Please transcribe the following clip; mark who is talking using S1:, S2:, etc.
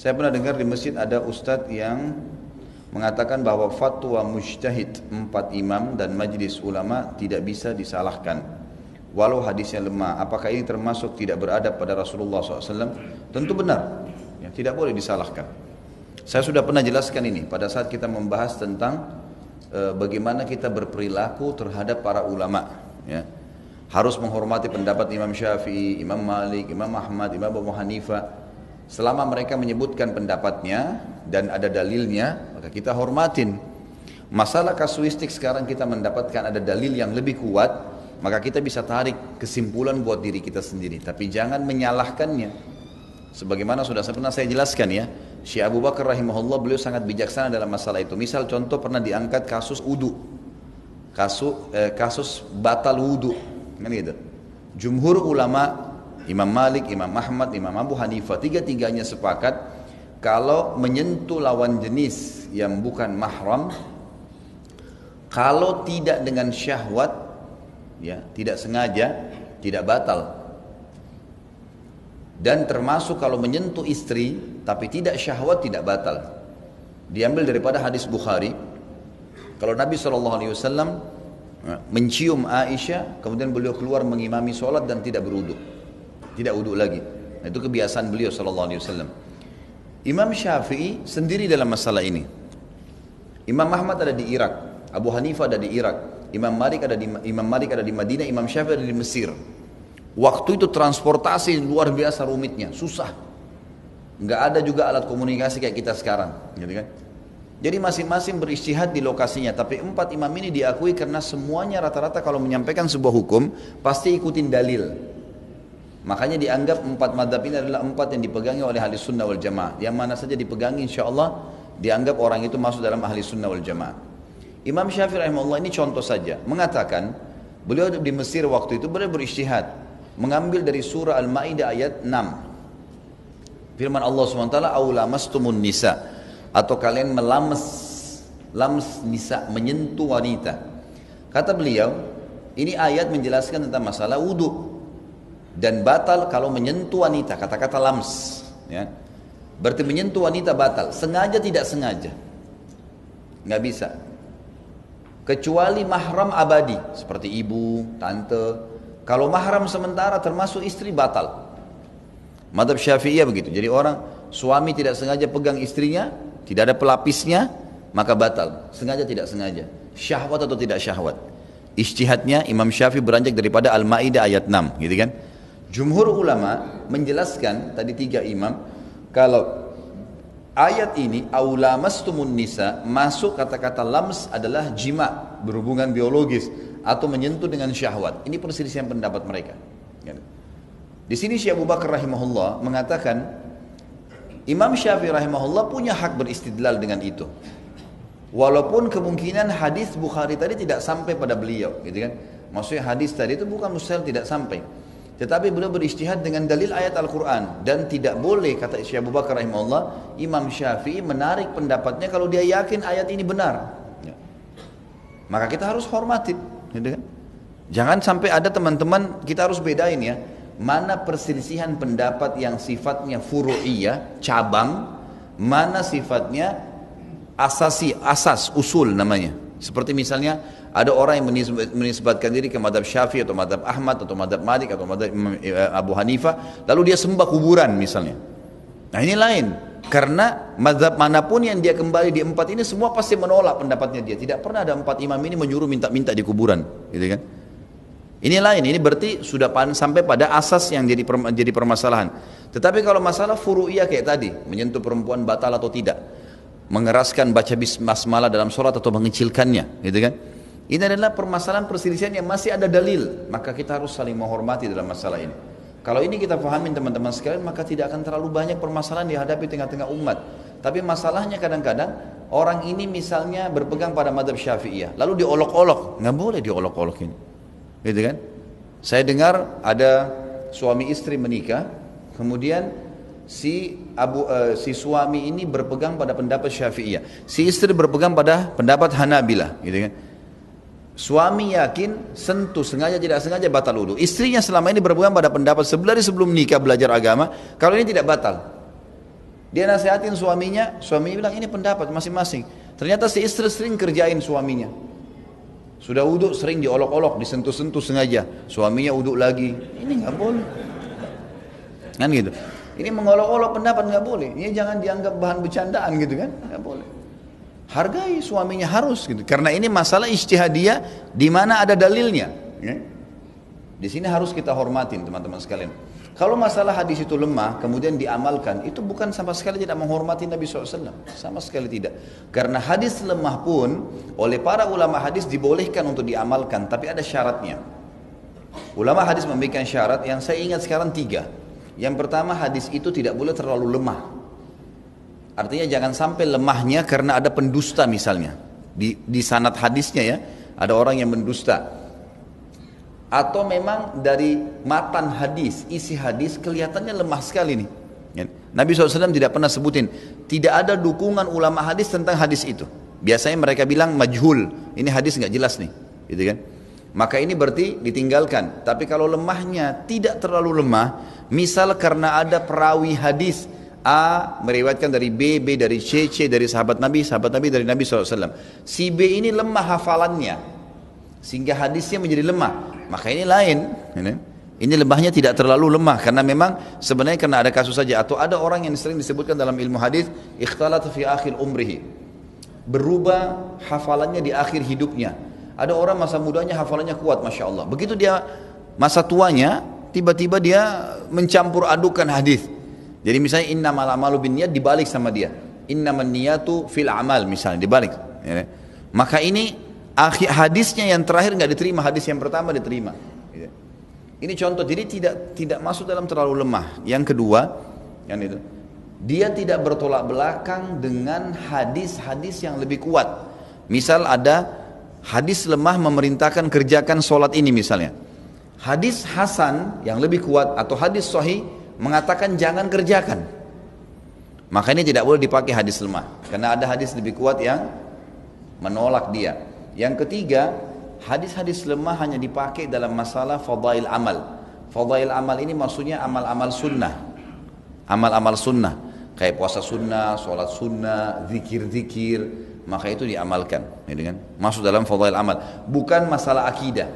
S1: Saya pernah dengar di masjid ada ustadz yang mengatakan bahwa fatwa mujtahid empat imam dan majlis ulama tidak bisa disalahkan. Walau hadisnya lemah, apakah ini termasuk tidak beradab pada Rasulullah SAW? Tentu benar, ya, tidak boleh disalahkan. Saya sudah pernah jelaskan ini pada saat kita membahas tentang e, bagaimana kita berperilaku terhadap para ulama. Ya. Harus menghormati pendapat Imam Syafi'i, Imam Malik, Imam Ahmad, Imam Abu Hanifah, Selama mereka menyebutkan pendapatnya dan ada dalilnya, maka kita hormatin. Masalah kasuistik sekarang kita mendapatkan ada dalil yang lebih kuat, maka kita bisa tarik kesimpulan buat diri kita sendiri. Tapi jangan menyalahkannya. Sebagaimana sudah pernah saya jelaskan ya, Syekh Abu Bakar rahimahullah beliau sangat bijaksana dalam masalah itu. Misal contoh pernah diangkat kasus udu, kasus eh, kasus batal wudu, kan gitu. Jumhur ulama Imam Malik, Imam Ahmad, Imam Abu Hanifah, tiga-tiganya sepakat kalau menyentuh lawan jenis yang bukan mahram, kalau tidak dengan syahwat, ya tidak sengaja, tidak batal. Dan termasuk kalau menyentuh istri, tapi tidak syahwat, tidak batal. Diambil daripada hadis Bukhari, kalau Nabi SAW ya, mencium Aisyah, kemudian beliau keluar mengimami sholat dan tidak beruduk tidak wudhu lagi. Nah, itu kebiasaan beliau sallallahu alaihi wasallam. Imam Syafi'i sendiri dalam masalah ini. Imam Ahmad ada di Irak, Abu Hanifah ada di Irak, Imam Malik ada di Imam Malik ada di Madinah, Imam Syafi'i ada di Mesir. Waktu itu transportasi luar biasa rumitnya, susah. Enggak ada juga alat komunikasi kayak kita sekarang, gitu kan? Jadi masing-masing beristihad di lokasinya, tapi empat imam ini diakui karena semuanya rata-rata kalau menyampaikan sebuah hukum pasti ikutin dalil. Makanya dianggap empat madhab ini adalah empat yang dipegangi oleh ahli sunnah wal jamaah. Yang mana saja dipegangi insya Allah dianggap orang itu masuk dalam ahli sunnah wal jamaah. Imam Syafi'i rahimahullah ini contoh saja mengatakan beliau di Mesir waktu itu beliau beristihad mengambil dari surah Al-Maidah ayat 6. Firman Allah SWT, "Aula mastumun nisa" atau kalian melames lams nisa menyentuh wanita. Kata beliau, ini ayat menjelaskan tentang masalah wudhu dan batal kalau menyentuh wanita kata-kata lams ya. Berarti menyentuh wanita batal. Sengaja tidak sengaja? Nggak bisa. Kecuali mahram abadi seperti ibu tante. Kalau mahram sementara termasuk istri batal. Madhab syafi'iyah begitu. Jadi orang suami tidak sengaja pegang istrinya tidak ada pelapisnya maka batal. Sengaja tidak sengaja. Syahwat atau tidak syahwat? Istihadnya Imam Syafi'i beranjak daripada Al-Maidah ayat 6 gitu kan Jumhur ulama menjelaskan tadi tiga imam kalau ayat ini aulamastumun nisa masuk kata-kata lams adalah jima berhubungan biologis atau menyentuh dengan syahwat. Ini perselisihan pendapat mereka. Di sini Syekh Abu Bakar rahimahullah mengatakan Imam Syafi'i rahimahullah punya hak beristidlal dengan itu. Walaupun kemungkinan hadis Bukhari tadi tidak sampai pada beliau, gitu kan? Maksudnya hadis tadi itu bukan mustahil tidak sampai. Tetapi beliau beristihad dengan dalil ayat Al-Quran dan tidak boleh kata Syekh Abu Bakar rahimahullah Imam Syafi'i menarik pendapatnya kalau dia yakin ayat ini benar. Ya. Maka kita harus hormatin, gitu kan? Jangan sampai ada teman-teman kita harus bedain ya mana perselisihan pendapat yang sifatnya furu'iyah, cabang, mana sifatnya asasi, asas, usul namanya. Seperti misalnya ada orang yang menisbatkan diri ke madhab syafi'i atau madhab Ahmad atau madhab Malik atau madhab eh, Abu Hanifah lalu dia sembah kuburan misalnya. Nah ini lain. Karena madhab mana pun yang dia kembali di empat ini semua pasti menolak pendapatnya dia. Tidak pernah ada empat imam ini menyuruh minta-minta di kuburan gitu kan? Ini lain. Ini berarti sudah sampai pada asas yang jadi jadi permasalahan. Tetapi kalau masalah furu'iyah kayak tadi menyentuh perempuan batal atau tidak mengeraskan baca basmalah dalam sholat atau mengecilkannya gitu kan ini adalah permasalahan perselisihan yang masih ada dalil, maka kita harus saling menghormati dalam masalah ini. Kalau ini kita pahamin teman-teman sekalian, maka tidak akan terlalu banyak permasalahan dihadapi tengah-tengah umat. Tapi masalahnya kadang-kadang orang ini misalnya berpegang pada madhab syafi'iyah, lalu diolok-olok, nggak boleh diolok-olok ini, gitu kan? Saya dengar ada suami istri menikah, kemudian si abu uh, si suami ini berpegang pada pendapat syafi'iyah, si istri berpegang pada pendapat hanabilah, gitu kan? Suami yakin sentuh sengaja tidak sengaja batal wudhu. Istrinya selama ini berpegang pada pendapat sebelah sebelum nikah belajar agama, kalau ini tidak batal. Dia nasihatin suaminya, suaminya bilang ini pendapat masing-masing. Ternyata si istri sering kerjain suaminya. Sudah uduk sering diolok-olok, disentuh-sentuh sengaja. Suaminya uduk lagi. Ini nggak boleh. Kan gitu. Ini mengolok-olok pendapat nggak boleh. Ini jangan dianggap bahan bercandaan gitu kan? Hargai suaminya harus gitu. Karena ini masalah ijtihadiyah di mana ada dalilnya. Ya. Di sini harus kita hormatin teman-teman sekalian. Kalau masalah hadis itu lemah, kemudian diamalkan, itu bukan sama sekali tidak menghormati Nabi SAW. Sama sekali tidak. Karena hadis lemah pun, oleh para ulama hadis dibolehkan untuk diamalkan, tapi ada syaratnya. Ulama hadis memberikan syarat yang saya ingat sekarang tiga. Yang pertama hadis itu tidak boleh terlalu lemah. Artinya jangan sampai lemahnya karena ada pendusta misalnya. Di, di sanat hadisnya ya, ada orang yang mendusta atau memang dari matan hadis, isi hadis kelihatannya lemah sekali nih. Ya. Nabi SAW tidak pernah sebutin, tidak ada dukungan ulama hadis tentang hadis itu. Biasanya mereka bilang majhul, ini hadis nggak jelas nih, gitu kan? Maka ini berarti ditinggalkan. Tapi kalau lemahnya tidak terlalu lemah, misal karena ada perawi hadis A meriwayatkan dari B, B dari C, C dari sahabat Nabi, sahabat Nabi dari Nabi SAW. Si B ini lemah hafalannya, sehingga hadisnya menjadi lemah. Maka ini lain. Ini lemahnya tidak terlalu lemah karena memang sebenarnya karena ada kasus saja atau ada orang yang sering disebutkan dalam ilmu hadis ikhtalat fi akhir umrihi. Berubah hafalannya di akhir hidupnya. Ada orang masa mudanya hafalannya kuat Masya Allah. Begitu dia masa tuanya tiba-tiba dia mencampur adukan hadis. Jadi misalnya inna malamalu bin niyat dibalik sama dia. Inna niyatu fil amal misalnya dibalik. Maka ini akhir hadisnya yang terakhir nggak diterima, hadis yang pertama diterima. Gitu. Ini contoh, jadi tidak tidak masuk dalam terlalu lemah. Yang kedua, yang itu, dia tidak bertolak belakang dengan hadis-hadis yang lebih kuat. Misal ada hadis lemah memerintahkan kerjakan sholat ini misalnya. Hadis Hasan yang lebih kuat atau hadis Sahih mengatakan jangan kerjakan. Maka ini tidak boleh dipakai hadis lemah. Karena ada hadis lebih kuat yang menolak dia. Yang ketiga, hadis-hadis lemah hanya dipakai dalam masalah fadail amal. Fadail amal ini maksudnya amal-amal sunnah. Amal-amal sunnah. Kayak puasa sunnah, sholat sunnah, zikir-zikir. Maka itu diamalkan. Ya, kan? Masuk dalam fadail amal. Bukan masalah akidah.